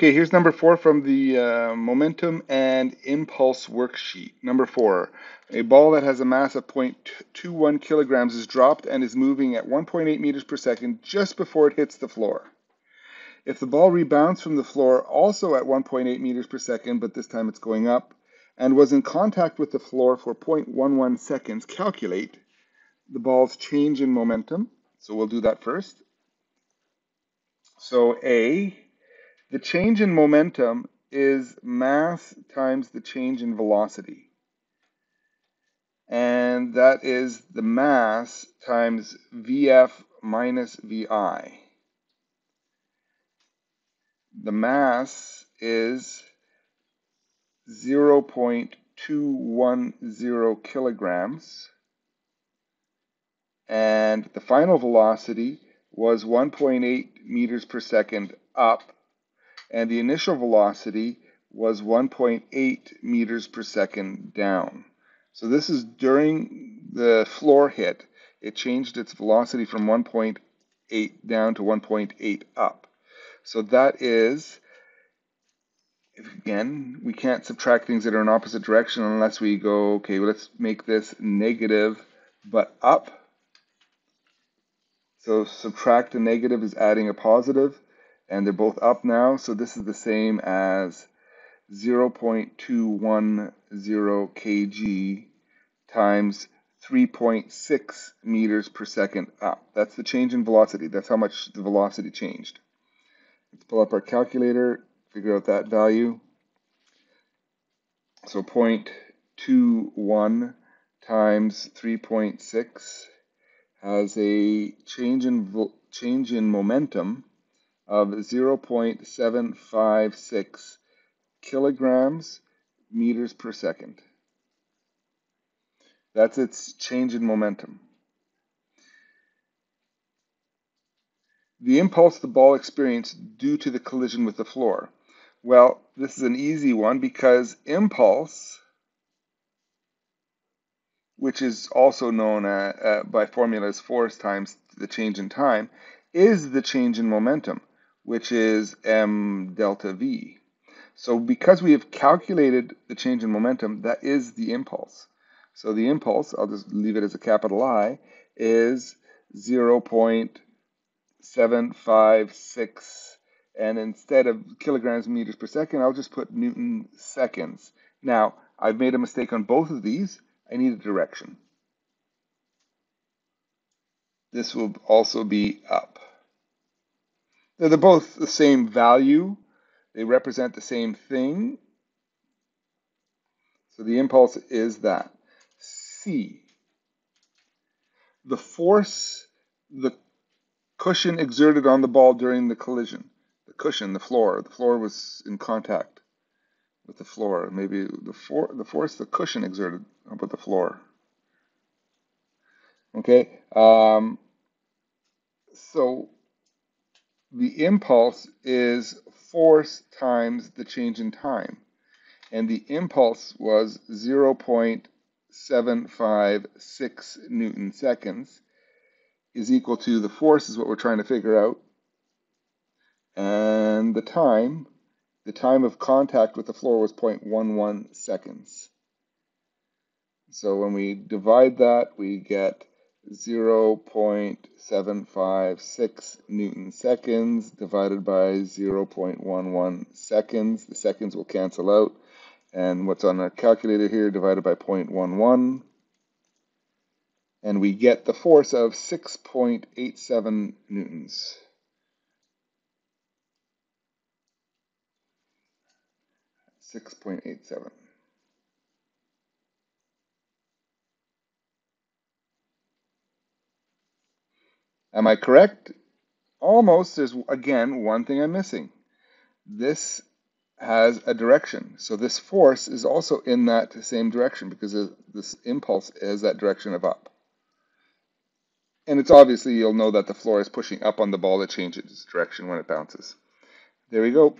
Okay, here's number four from the uh, momentum and impulse worksheet. Number four, a ball that has a mass of 0.21 kilograms is dropped and is moving at 1.8 meters per second just before it hits the floor. If the ball rebounds from the floor also at 1.8 meters per second, but this time it's going up, and was in contact with the floor for 0.11 seconds, calculate the ball's change in momentum. So we'll do that first. So A, the change in momentum is mass times the change in velocity. And that is the mass times Vf minus Vi. The mass is 0.210 kilograms. And the final velocity was 1.8 meters per second up and the initial velocity was 1.8 meters per second down. So this is during the floor hit, it changed its velocity from 1.8 down to 1.8 up. So that is, again, we can't subtract things that are in opposite direction unless we go, okay, well, let's make this negative but up. So subtract a negative is adding a positive and they're both up now. So this is the same as 0.210 kg times 3.6 meters per second up. That's the change in velocity. That's how much the velocity changed. Let's pull up our calculator, figure out that value. So 0.21 times 3.6 has a change in change in momentum of 0.756 kilograms meters per second. That's its change in momentum. The impulse the ball experienced due to the collision with the floor. Well, this is an easy one because impulse, which is also known uh, uh, by formula as force times the change in time, is the change in momentum which is m delta v. So because we have calculated the change in momentum, that is the impulse. So the impulse, I'll just leave it as a capital I, is 0.756, and instead of kilograms meters per second, I'll just put Newton seconds. Now, I've made a mistake on both of these. I need a direction. This will also be up. They're both the same value. They represent the same thing. So the impulse is that. C. The force the cushion exerted on the ball during the collision. The cushion, the floor. The floor was in contact with the floor. Maybe the, for, the force the cushion exerted about the floor. Okay. Um, so the impulse is force times the change in time. And the impulse was 0.756 Newton seconds is equal to the force is what we're trying to figure out. And the time, the time of contact with the floor was 0.11 seconds. So when we divide that, we get 0.756 Newton seconds divided by 0.11 seconds. The seconds will cancel out. And what's on our calculator here divided by 0.11. And we get the force of 6.87 newtons. Six point eight seven. Am I correct? Almost. There's, again, one thing I'm missing. This has a direction. So this force is also in that same direction because this impulse is that direction of up. And it's obviously, you'll know that the floor is pushing up on the ball to change its direction when it bounces. There we go.